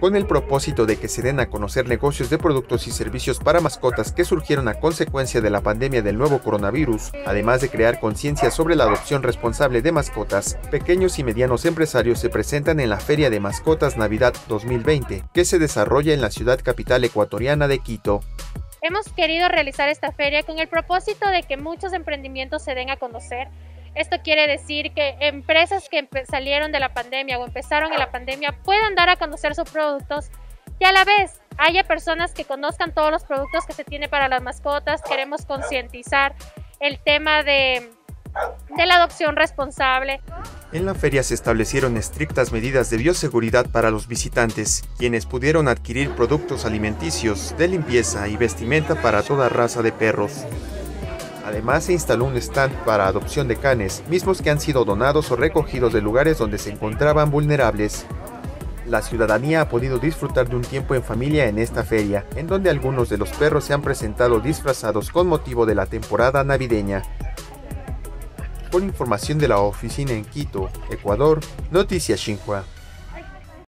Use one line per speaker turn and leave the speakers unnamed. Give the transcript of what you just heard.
con el propósito de que se den a conocer negocios de productos y servicios para mascotas que surgieron a consecuencia de la pandemia del nuevo coronavirus, además de crear conciencia sobre la adopción responsable de mascotas, pequeños y medianos empresarios se presentan en la Feria de Mascotas Navidad 2020, que se desarrolla en la ciudad capital ecuatoriana de Quito.
Hemos querido realizar esta feria con el propósito de que muchos emprendimientos se den a conocer. Esto quiere decir que empresas que salieron de la pandemia o empezaron en la pandemia puedan dar a conocer sus productos y a la vez haya personas que conozcan todos los productos que se tiene para las mascotas. Queremos concientizar el tema de, de la adopción responsable.
En la feria se establecieron estrictas medidas de bioseguridad para los visitantes, quienes pudieron adquirir productos alimenticios, de limpieza y vestimenta para toda raza de perros. Además se instaló un stand para adopción de canes, mismos que han sido donados o recogidos de lugares donde se encontraban vulnerables. La ciudadanía ha podido disfrutar de un tiempo en familia en esta feria, en donde algunos de los perros se han presentado disfrazados con motivo de la temporada navideña. Con información de la oficina en Quito, Ecuador, Noticias Xinhua.